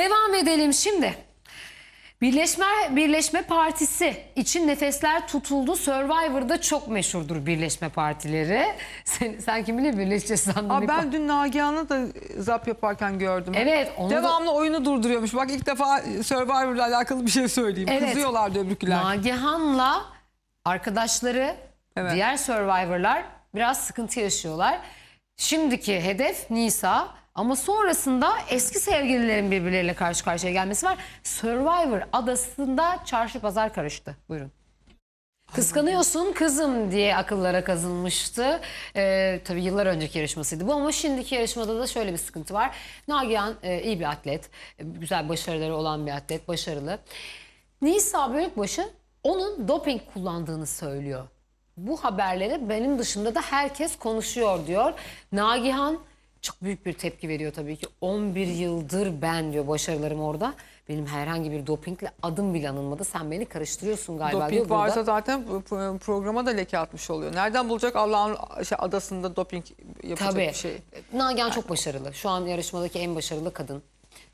Devam edelim şimdi. Birleşme Birleşme Partisi için nefesler tutuldu. Survivor'da çok meşhurdur Birleşme Partileri. Sen, sen kiminle birleşeceğiz sandın? Aa, ben dün Nagihan'ı da zap yaparken gördüm. Evet, onu da- Devamlı oyunu durduruyormuş. Bak ilk defa Survivor'la alakalı bir şey söyleyeyim. Evet. Kızıyorlardı öbürküler. Nagihan'la arkadaşları, Evet. diğer Survivor'lar biraz sıkıntı yaşıyorlar. Şimdiki hedef Nisa ama sonrasında eski sevgililerin birbirleriyle karşı karşıya gelmesi var. Survivor adasında çarşı pazar karıştı. Buyurun. Kıskanıyorsun kızım diye akıllara kazınmıştı. Ee, tabii yıllar önceki yarışmasıydı bu ama şimdiki yarışmada da şöyle bir sıkıntı var. Nagihan e, iyi bir atlet, e, güzel başarıları olan bir atlet, başarılı. Nisa Bölükbaşı onun doping kullandığını söylüyor. Bu haberleri benim dışında da herkes konuşuyor diyor. Nagihan çok büyük bir tepki veriyor tabii ki. 11 yıldır ben diyor başarılarım orada. Benim herhangi bir dopingle adım bile anılmadı. Sen beni karıştırıyorsun galiba diyor Doping burada. varsa zaten pro- programa da leke atmış oluyor. Nereden bulacak Allah'ın şey, adasında doping yapacak Tabii. bir şey? Nagihan çok başarılı. Şu an yarışmadaki en başarılı kadın.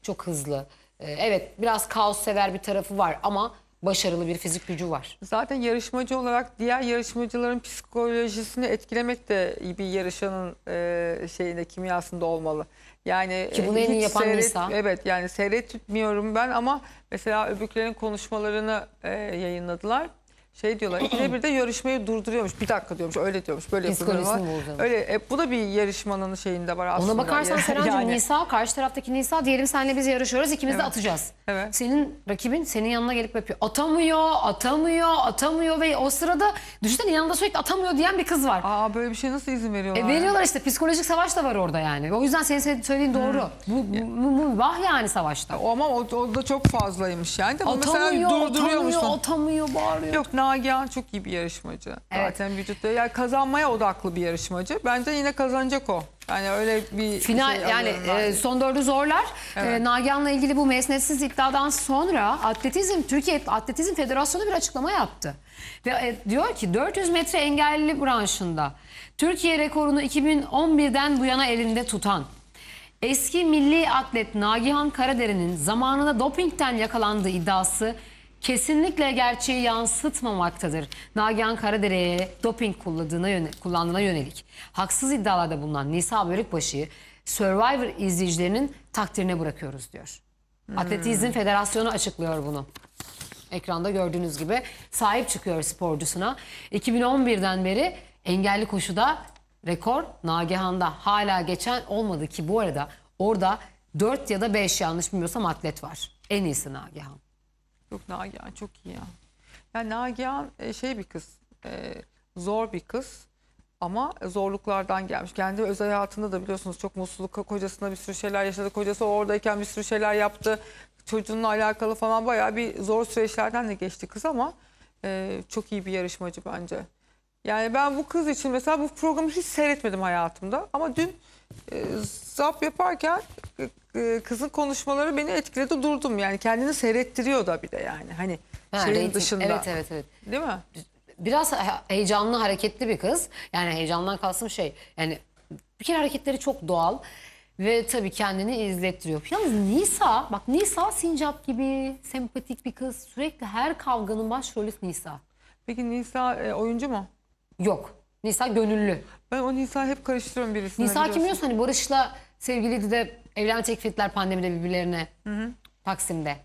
Çok hızlı. Ee, evet biraz kaos sever bir tarafı var ama başarılı bir fizik gücü var. Zaten yarışmacı olarak diğer yarışmacıların psikolojisini etkilemek de bir yarışanın e, şeyinde kimyasında olmalı. Yani Ki bunu e, en iyi yapan Nisa. Evet yani seyretmiyorum ben ama mesela öbürkülerin konuşmalarını e, yayınladılar. Şey diyorlar ikide bir de yarışmayı durduruyormuş. Bir dakika diyormuş öyle diyormuş böyle yapıyormuş. Psikolojisini falan. bozuyormuş. Öyle e, bu da bir yarışmanın şeyinde var aslında. Ona bakarsan Serencim Nisa karşı taraftaki Nisa diyelim senle biz yarışıyoruz ikimiz de Evet. atacağız. Evet. Senin rakibin senin yanına gelip yapıyor. Atamıyor, atamıyor, atamıyor ve o sırada düşünsene yanında sürekli atamıyor diyen bir kız var. Aa böyle bir şey nasıl izin veriyorlar? E veriyorlar işte psikolojik savaş da var orada yani. O yüzden senin söylediğin doğru. Bu, bu, bu, bu vah yani savaşta. O ama o, o da çok fazlaymış yani. De bu mesela Atamıyor, durduruyormuş. atamıyor, atamıyor, bağırıyor. Yok Nagihan çok iyi bir yarışmacı. Evet. Zaten vücutta yani kazanmaya odaklı bir yarışmacı. Bence yine kazanacak o. Yani öyle bir Final şey yani e, son dördü zorlar. Evet. E, Nagihan'la ilgili bu mesnetsiz iddiadan sonra Atletizm Türkiye Atletizm Federasyonu bir açıklama yaptı. Ve e, diyor ki 400 metre engelli branşında Türkiye rekorunu 2011'den bu yana elinde tutan eski milli atlet Nagihan Karadere'nin zamanında dopingten yakalandığı iddiası kesinlikle gerçeği yansıtmamaktadır. Nagihan Karadere'ye doping kullandığına, yöne- kullandığına yönelik haksız iddialarda bulunan Nisa Bölükbaşı'yı Survivor izleyicilerinin takdirine bırakıyoruz diyor. Atletizm Federasyonu açıklıyor bunu. Ekranda gördüğünüz gibi sahip çıkıyor sporcusuna. 2011'den beri engelli koşuda rekor Nagihan'da hala geçen olmadı ki bu arada orada 4 ya da 5 yanlış bilmiyorsam atlet var. En iyisi Nagihan. Yok Nagihan çok iyi ya. Yani Nagihan e, şey bir kız. e, zor bir kız. Ama zorluklardan gelmiş. Kendi özel hayatında da biliyorsunuz çok mutsuzluk kocasına bir sürü şeyler yaşadı. Kocası oradayken bir sürü şeyler yaptı. Çocuğunla alakalı falan bayağı bir zor süreçlerden de geçti kız ama e, çok iyi bir yarışmacı bence. Yani ben bu kız için mesela bu programı hiç seyretmedim hayatımda. Ama dün e, zap yaparken e, e, kızın konuşmaları beni etkiledi durdum. Yani kendini seyrettiriyor da bir de yani. Hani Ha, şeyin reyting. dışında. Evet evet evet. Değil mi? Biraz he- heyecanlı hareketli bir kız. Yani heyecandan kastım şey yani bir kere hareketleri çok doğal ve tabii kendini izlettiriyor. Yalnız Nisa bak Nisa Sincap gibi sempatik bir kız. Sürekli her kavganın başrolü Nisa. Peki Nisa e, oyuncu mu? Yok. Nisa gönüllü. Ben o Nisa'yı hep karıştırıyorum birisine. Nisa kim biliyorsun. hani Barış'la sevgiliydi de evlenme teklif ettiler pandemide birbirlerine. Taksim'de.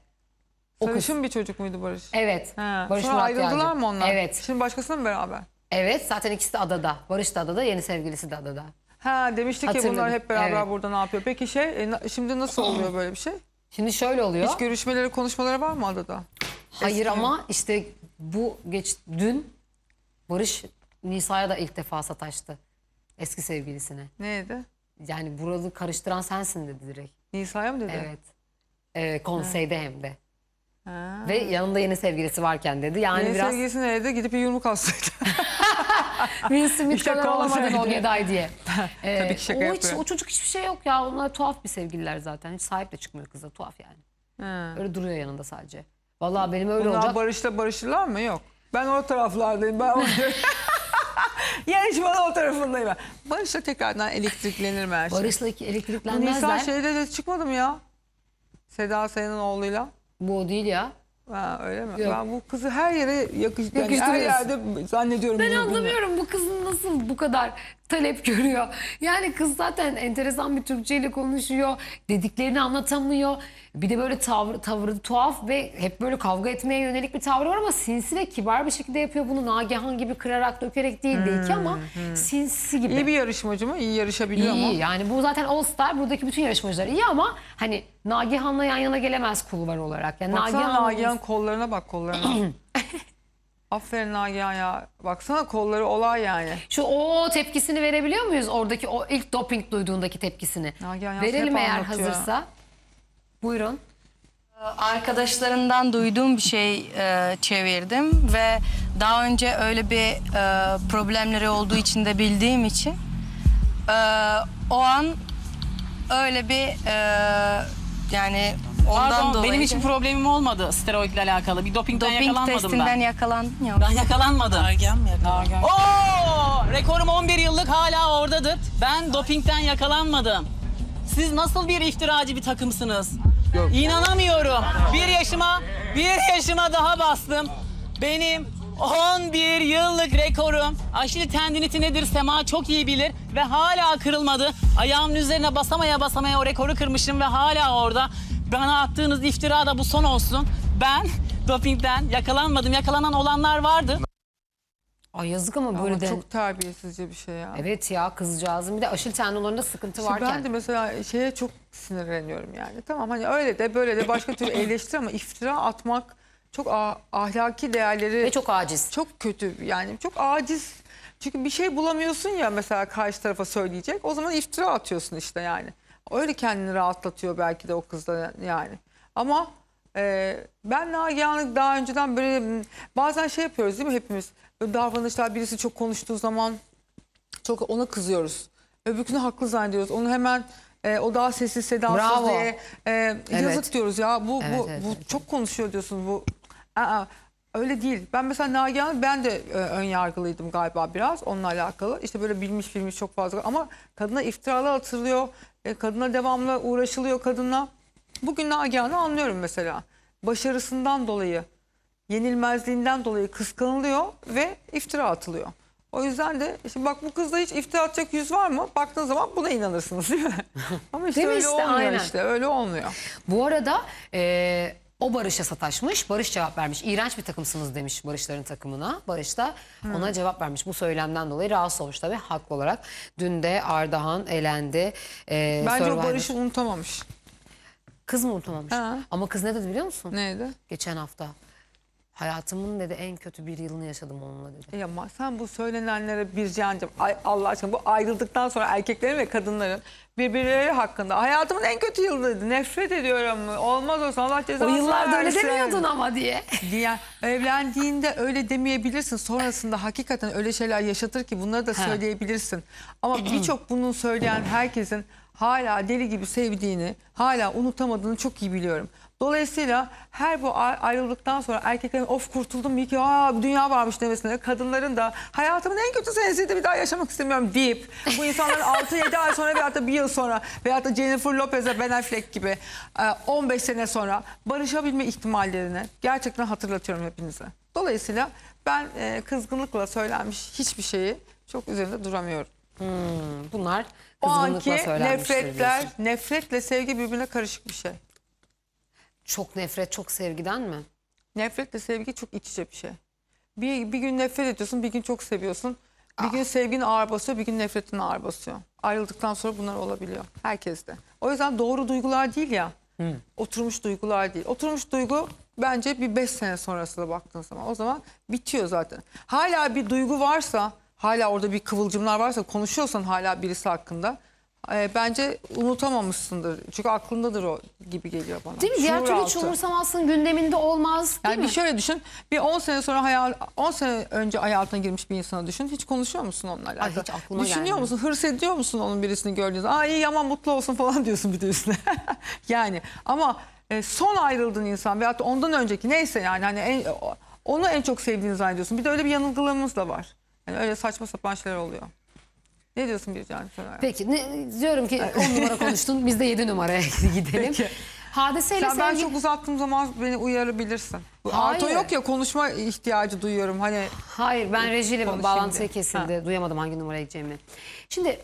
O kız. Sarışın bir çocuk muydu Barış? Evet. Ha, Barış Sonra Murat ayrıldılar Yağcı. mı onlar? Evet. Şimdi başkasıyla mı beraber? Evet zaten ikisi de adada. Barış da adada, yeni sevgilisi de adada. Ha demiştik ya bunlar hep beraber Evet. burada ne yapıyor? Peki şey e, şimdi nasıl oluyor böyle bir şey? Şimdi şöyle oluyor. Hiç görüşmeleri konuşmaları var mı adada? Hayır Eski. ama işte bu geç dün Barış Nisa'ya da ilk defa sataştı. Eski sevgilisine. Neydi? Yani buralı karıştıran sensin dedi direkt. Nisa'ya mı dedi? Evet. Ee, konseyde hem de. Ha. Ve yanında yeni sevgilisi varken dedi. Yani Yeni biraz sevgilisi nerede? Gidip bir yumruk alsaydı. Will Smith kadar olamadın o Geday diye. Ee, Tabii ki şaka o, hiç, yapıyorum. o çocuk hiçbir şey yok ya. Onlar tuhaf bir sevgililer zaten. Hiç sahip de çıkmıyor kıza. Tuhaf yani. Ha. Öyle duruyor yanında sadece. Vallahi benim öyle Bunlar olacak. Barış'la barışırlar mı? Yok. Ben o taraflardayım. Ben o... Yarışmanın o tarafındayım ben. Barış'la tekrardan elektriklenir mi her şey? Barış'la Bu Nisa elektriklenmezler. şeyde de çıkmadı mı ya? Seda Sayan'ın oğluyla. Bu o değil ya. Ha, öyle mi? Yok. Ben bu kızı her yere yakış yani her Yakıştırıyorsun. yerde zannediyorum. Ben bunu- bunu. anlamıyorum bu kızın nasıl bu kadar talep görüyor. Yani kız zaten enteresan bir Türkçeyle konuşuyor. Dediklerini anlatamıyor. Bir de böyle tavır, tavrı tuhaf ve hep böyle kavga etmeye yönelik bir tavrı var ama sinsi ve kibar bir şekilde yapıyor bunu. Nagihan gibi kırarak dökerek değil belki ama sinsi gibi. İyi bir yarışmacı mı? İyi yarışabiliyor mu? iyi. yani bu zaten All Star buradaki bütün yarışmacılar iyi ama hani Nagihan'la yan yana gelemez kulvar olarak. Yani Baksana Nagihan, Nagihan kollarına bak kollarına. Aferin Nagihan ya. Baksana kolları olay yani. Şu o tepkisini verebiliyor muyuz? Oradaki o ilk doping duyduğundaki tepkisini. Nagihan Verelim hep eğer anlatıyor. hazırsa. Buyurun. Arkadaşlarından duyduğum bir şey e, çevirdim ve daha önce öyle bir e, problemleri olduğu için de bildiğim için e, o an öyle bir e, yani ondan Pardon dolayı benim hiçbir problemim olmadı steroidle alakalı. Bir dopingden doping yakalanmadım testinden ben. yakalandın ya. Ben yakalanmadım. Oo! Rekorum 11 yıllık hala oradadır. Ben dopingden yakalanmadım. Siz nasıl bir iftiracı bir takımsınız? İnanamıyorum. Bir yaşıma, bir yaşıma daha bastım. Benim 11 yıllık rekorum. Aşili tendiniti nedir Sema çok iyi bilir ve hala kırılmadı. Ayağımın üzerine basamaya basamaya o rekoru kırmışım ve hala orada. Bana attığınız iftira da bu son olsun. Ben dopingden yakalanmadım. Yakalanan olanlar vardı. Ay yazık ama böyle Ama de. çok terbiyesizce bir şey ya. Evet ya kızcağızın bir de aşil tendonlarında sıkıntı İşte varken. ben de mesela şeye çok sinirleniyorum yani. Tamam hani öyle de böyle de başka türlü eleştiri ama iftira atmak çok ah- ahlaki değerleri Ve çok aciz. çok kötü yani çok aciz. Çünkü bir şey bulamıyorsun ya mesela karşı tarafa söyleyecek. O zaman iftira atıyorsun işte yani. Öyle kendini rahatlatıyor belki de o kızda yani. Ama e, ben Nagihan'ı daha önceden böyle bazen şey yapıyoruz değil mi hepimiz? Böyle davranışlar birisi çok konuştuğu zaman çok ona kızıyoruz. Öbürkünü haklı zannediyoruz. Onu hemen e, o daha sessiz sedasız Bravo. diye e, yazık diyoruz ya. Bu Evet, bu evet, bu evet, çok konuşuyor diyorsun bu. Aa, öyle değil. Ben mesela Nagihan ben de e, ön yargılıydım galiba biraz onunla alakalı. İşte böyle bilmiş bilmiş çok fazla ama kadına iftiralar atılıyor. E, kadına devamlı uğraşılıyor kadınla. Bugün Nagihan'ı anlıyorum mesela. Başarısından dolayı, yenilmezliğinden dolayı kıskanılıyor ve iftira atılıyor. O yüzden de işte bak bu kızda hiç iftira atacak yüz var mı? Baktığın zaman buna inanırsınız değil mi? Ama işte Değil öyle işte? olmuyor Aynen. işte öyle olmuyor. Bu arada e, o Barış'a sataşmış. Barış cevap vermiş. İğrenç bir takımsınız demiş Barışların takımına. Barış da ona cevap vermiş. Bu söylemden dolayı rahatsız olmuş tabii haklı olarak. Dün de Ardahan elendi. E, Bence Survivor- o Barış'ı unutamamış. Kız mı unutamamış? Ha. Ama kız ne dedi biliyor musun? Neydi? Geçen hafta. Hayatımın dedi en kötü bir yılını yaşadım onunla dedi. Ya ama sen bu söylenenlere bir cancım ay Allah aşkına bu ayrıldıktan sonra erkeklerin ve kadınların birbirleri hakkında hayatımın en kötü yılıydı. Nefret ediyorum. Olmaz olsun Allah O cezasını yıllarda öyle versin. demiyordun ama diye. diye evlendiğinde öyle demeyebilirsin. Sonrasında hakikaten öyle şeyler yaşatır ki bunları da söyleyebilirsin. Ama birçok bunu söyleyen herkesin hala deli gibi sevdiğini, hala unutamadığını çok iyi biliyorum. Dolayısıyla her bu ay- ayrıldıktan sonra erkeklerin of kurtuldum iyi ki aa dünya varmış demesine kadınların da hayatımın en kötü senesiydi bir daha yaşamak istemiyorum deyip bu insanların 6-7 ay sonra veyahut da bir yıl sonra veyahut da Jennifer Lopez'e Ben Affleck gibi e, 15 sene sonra barışabilme ihtimallerini gerçekten hatırlatıyorum hepinize. Dolayısıyla ben e, kızgınlıkla söylenmiş hiçbir şeyi çok üzerinde duramıyorum. Bunlar O anki nefretler, diyorsun. nefretle sevgi birbirine karışık bir şey. Çok nefret, çok sevgiden mi? Nefretle sevgi çok iç içe bir şey. Bir, bir gün nefret ediyorsun, bir gün çok seviyorsun. Bir gün sevgin ağır basıyor, bir gün nefretin ağır basıyor. Ayrıldıktan sonra bunlar olabiliyor. Herkeste. O yüzden doğru duygular değil ya. Oturmuş duygular değil. Oturmuş duygu bence bir beş sene sonrasına baktığın zaman. O zaman bitiyor zaten. Hala bir duygu varsa, hala orada bir kıvılcımlar varsa, konuşuyorsan hala birisi hakkında. E, bence unutamamışsındır. Çünkü aklındadır o gibi geliyor bana. Değil mi? Diğer Şuur türlü hiç altı. umursamazsın gündeminde olmaz değil Yani mi? bir şöyle düşün. Bir 10 sene sonra hayal 10 sene önce hayatına girmiş bir insana düşün. Hiç konuşuyor musun onunla alakalı? hiç aklıma Düşünüyor gelmedi. musun? Hırs ediyor musun onun birisini gördüğünde? Aa iyi aman mutlu olsun falan diyorsun bir de üstüne. yani ama e, son ayrıldığın insan veyahut da ondan önceki neyse yani hani en, onu en çok sevdiğini zannediyorsun. Bir de öyle bir yanılgılığımız da var. Yani öyle saçma sapan şeyler oluyor. Ne diyorsun Bircan? Sen? Peki ne, diyorum ki 10 numara konuştun biz de 7 numaraya gidelim. Peki. hadiseyle Sen ben çok uzattığım zaman beni uyarabilirsin. Hayır. Arto yok ya konuşma ihtiyacı duyuyorum. Hani Hayır ben rejiyle Konuşayım bağlantı diye. kesildi. Duyamadım hangi numaraya gideceğimi. Şimdi